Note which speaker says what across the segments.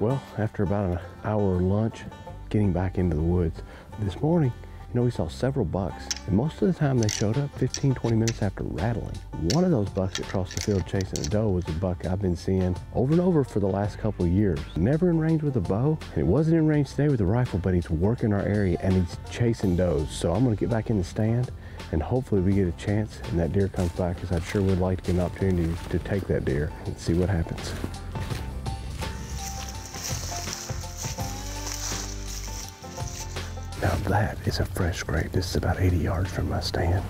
Speaker 1: Well, after about an hour lunch, getting back into the woods this morning, you know, we saw several bucks, and most of the time they showed up 15, 20 minutes after rattling. One of those bucks that crossed the field chasing a doe was a buck I've been seeing over and over for the last couple of years. Never in range with a bow, and it wasn't in range today with a rifle, but he's working our area and he's chasing does. So I'm gonna get back in the stand and hopefully we get a chance and that deer comes back because I sure would like to get an opportunity to take that deer and see what happens. That is a fresh scrape. This is about 80 yards from my stand.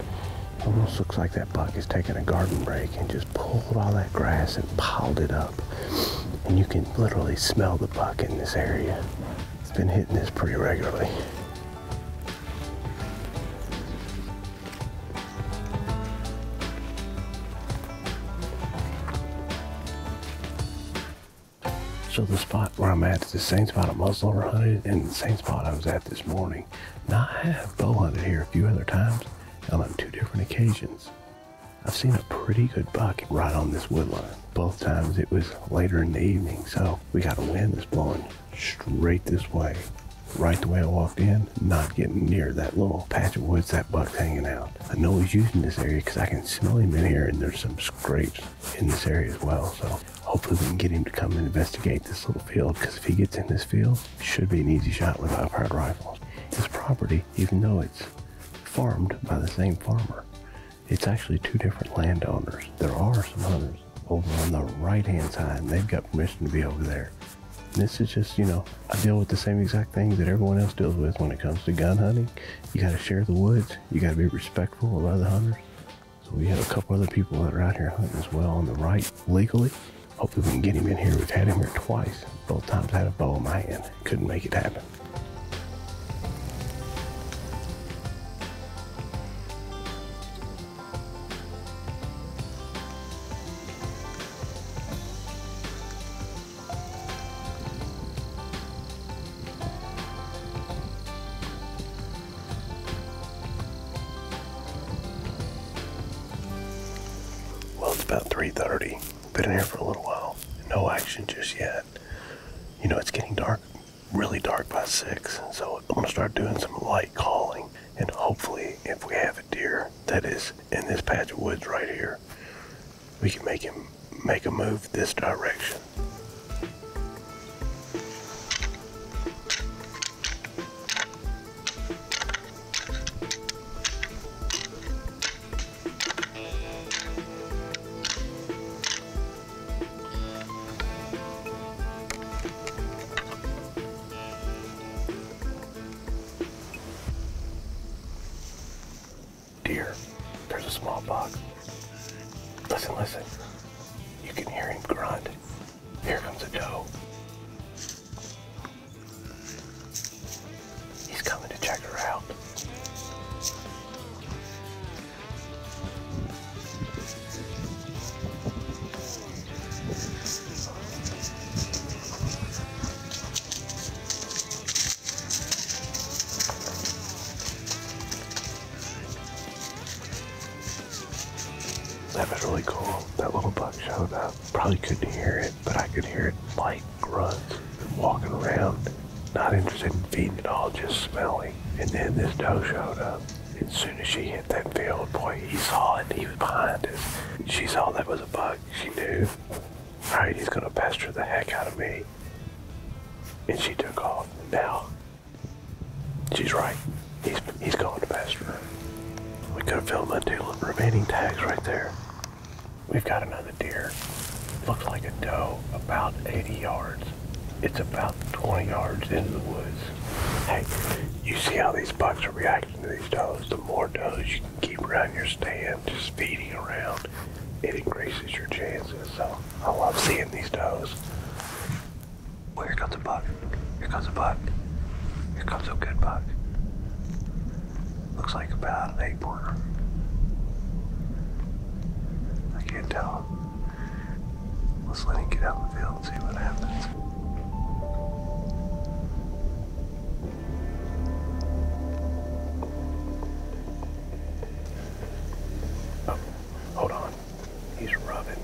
Speaker 1: Almost looks like that buck is taking a garden break and just pulled all that grass and piled it up. And you can literally smell the buck in this area. It's been hitting this pretty regularly. So the spot where I'm at is the same spot I muzzleloader hunted and the same spot I was at this morning. Now I have bow hunted here a few other times and on two different occasions. I've seen a pretty good buck right on this woodline. Both times it was later in the evening, so we got a wind that's blowing straight this way. Right the way I walked in, not getting near that little patch of woods that buck's hanging out. I know he's using this area because I can smell him in here and there's some scrapes in this area as well. So hopefully we can get him to come and investigate this little field because if he gets in this field, it should be an easy shot with high-powered rifles. This property, even though it's farmed by the same farmer, it's actually two different landowners. There are some hunters over on the right-hand side and they've got permission to be over there. This is just, you know, I deal with the same exact things that everyone else deals with when it comes to gun hunting. You got to share the woods. You got to be respectful of other hunters. So we have a couple other people that are out here hunting as well on the right legally. Hopefully we can get him in here. We've had him here twice. Both times I had a bow in my hand. Couldn't make it happen. About 3.30. Been in here for a little while. No action just yet. You know, it's getting dark, really dark by 6. So I'm going to start doing some light calling. And hopefully, if we have a deer that is in this patch of woods right here, we can make him make a move this direction. Deer. There's a small buck. Listen, listen. You can hear him grunt. Here comes a doe. That was really cool. That little buck showed up. Probably couldn't hear it, but I could hear it light grunts and walking around. Not interested in feeding at all, just smelling. And then this doe showed up. As soon as she hit that field, boy, he saw it. He was behind us. She saw that was a buck. She knew. All right, he's gonna pester the heck out of me. And she took off. Now, she's right. He's he's going to pester. We could have filmed my two remaining tags right there. We've got another deer. Looks like a doe, about 80 yards. It's about 20 yards into the woods. Hey, you see how these bucks are reacting to these does. The more does you can keep around your stand, just feeding around, it increases your chances. So I love seeing these does. Here comes a buck. Here comes a buck. Here comes a good buck. Looks like about an eight pointer. I can't tell. Let him get out in the field and see what happens. Oh, hold on. He's rubbing.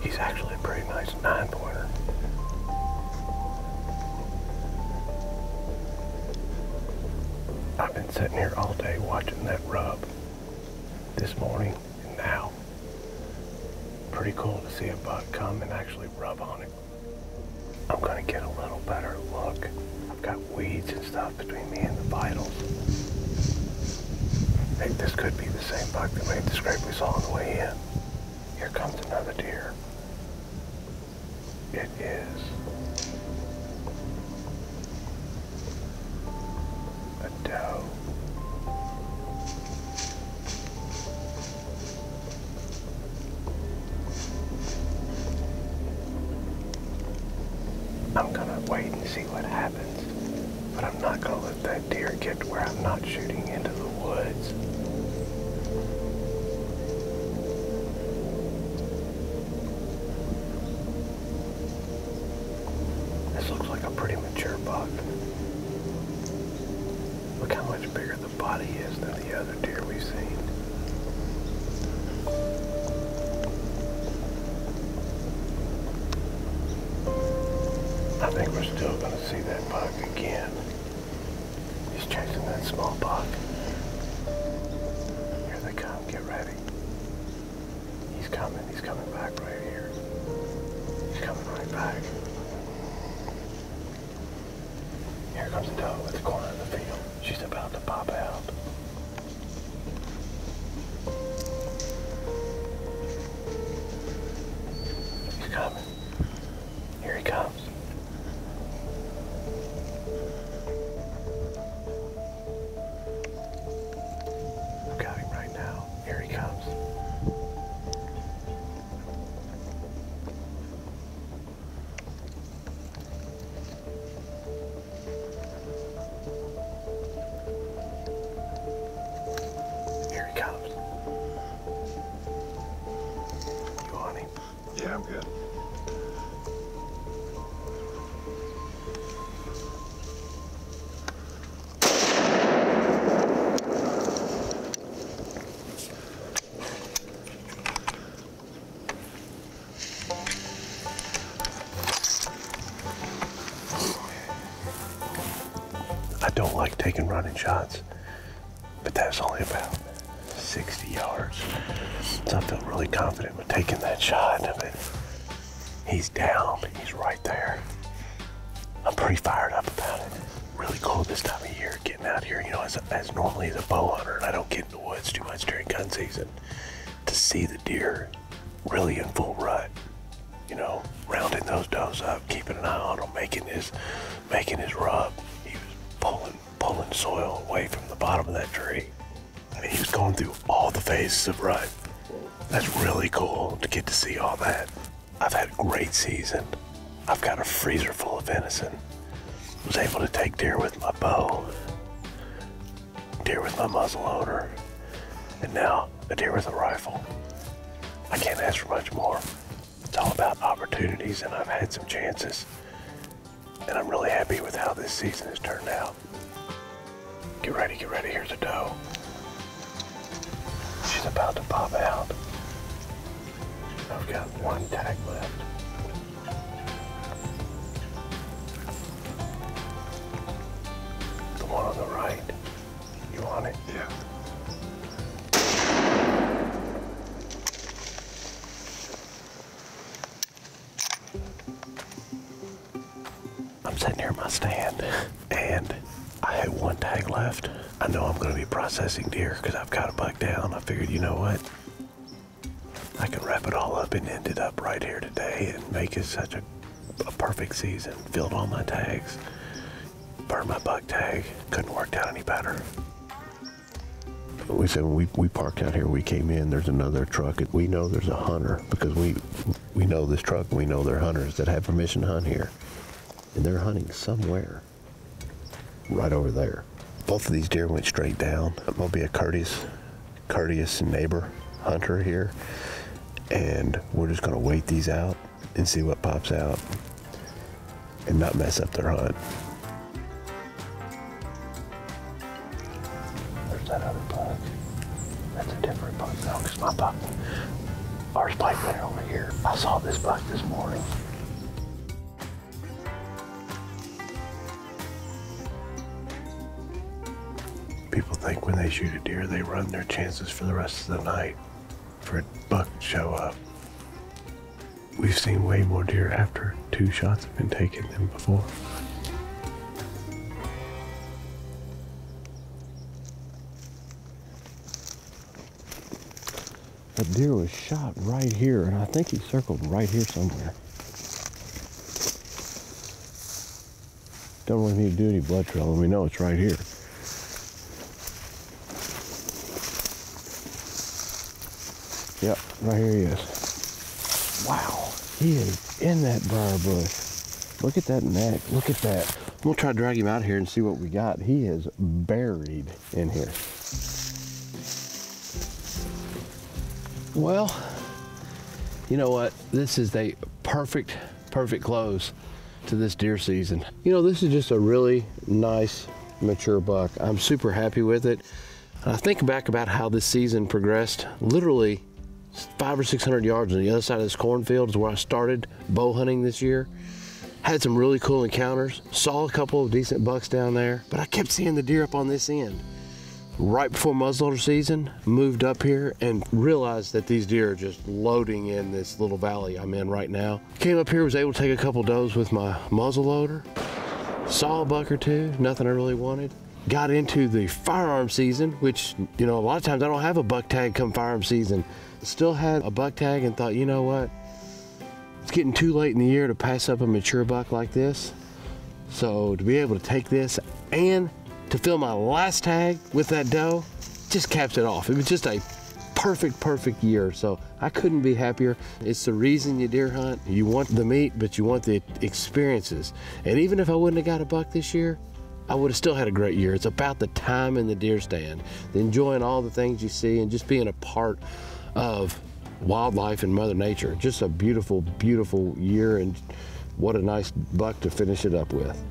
Speaker 1: He's actually a pretty nice nine pointer. I've been sitting here all day watching that rub this morning and now. Pretty cool to see a buck come and actually rub on it. I'm gonna get a little better look. I've got weeds and stuff between me and the vitals. Hey, this could be the same buck that made the scrape we saw on the way in. Here comes another deer. It is a doe. Wait and see what happens, but I'm not gonna let that deer get to where I'm not shooting into the woods. This looks like a pretty mature buck. Look how much bigger the body is than the other deer we've seen. Think we're still going to see that buck again. He's chasing that small buck. Here they come. Get ready. He's coming. He's coming back right here. He's coming right back. Here comes the doe at the corner of the field. She's about to pop out. Running shots, but that's only about 60 yards. So I felt really confident with taking that shot. But he's down. He's right there. I'm pretty fired up about it. Really cool this time of year, getting out here. You know, as, as normally as a bow hunter, and I don't get in the woods too much during gun season, to see the deer really in full rut you know, rounding those does up, keeping an eye on them, making his making his rub. Soil away from the bottom of that tree. Mean, he was going through all the phases of rut. That's really cool to get to see all that. I've had a great season. I've got a freezer full of venison. Was able to take deer with my bow, deer with my muzzle loader, and now a deer with a rifle. I can't ask for much more. It's all about opportunities, and I've had some chances. And I'm really happy with how this season has turned out. Get ready, get ready. Here's a doe. She's about to pop out. I've got one tag left. The one on the right. You want it?
Speaker 2: Yeah.
Speaker 1: I'm sitting here in my stand, and I had one tag left. I know I'm going to be processing deer because I've got a buck down. I figured, you know what? I can wrap it all up and end it up right here today and make it such a, a perfect season. Filled all my tags, burned my buck tag. Couldn't work out any better. We said when we, we parked out here, we came in, there's another truck. We know there's a hunter because we we know this truck we know they're hunters that have permission to hunt here. And they're hunting somewhere right over there. Both of these deer went straight down. I'm gonna be a courteous, courteous neighbor hunter here. And we're just gonna wait these out and see what pops out and not mess up their hunt. There's that other buck. That's a different buck though, 'cause my buck, our spike winner over here. I saw this buck this morning. People think when they shoot a deer, they run their chances for the rest of the night for a buck to show up. We've seen way more deer after two shots have been taken than before. That deer was shot right here, and I think he circled right here somewhere. Don't really need to do any blood trail, and we know it's right here. Yep, right here he is. Wow, he is in that briar bush. Look at that neck. Look at that. We'll try to drag him out here and see what we got. He is buried in here. Well, you know what? This is a perfect, perfect close to this deer season. You know, this is just a really nice, mature buck. I'm super happy with it. I think back about how this season progressed. Literally, five or 600 yards on the other side of this cornfield is where I started bow hunting this year. Had some really cool encounters, saw a couple of decent bucks down there, but I kept seeing the deer up on this end. Right before muzzleloader season, moved up here and realized that these deer are just loading in this little valley I'm in right now. Came up here, was able to take a couple does with my muzzleloader, saw a buck or two, nothing I really wanted. Got into the firearm season, which, you know, a lot of times I don't have a buck tag come firearm season. Still had a buck tag and thought, you know what? It's getting too late in the year to pass up a mature buck like this. So to be able to take this and to fill my last tag with that doe just caps it off. It was just a perfect, perfect year. So I couldn't be happier. It's the reason you deer hunt. You want the meat, but you want the experiences. And even if I wouldn't have got a buck this year, I would have still had a great year. It's about the time in the deer stand, enjoying all the things you see and just being a part of wildlife and Mother Nature. Just a beautiful, beautiful year, and what a nice buck to finish it up with.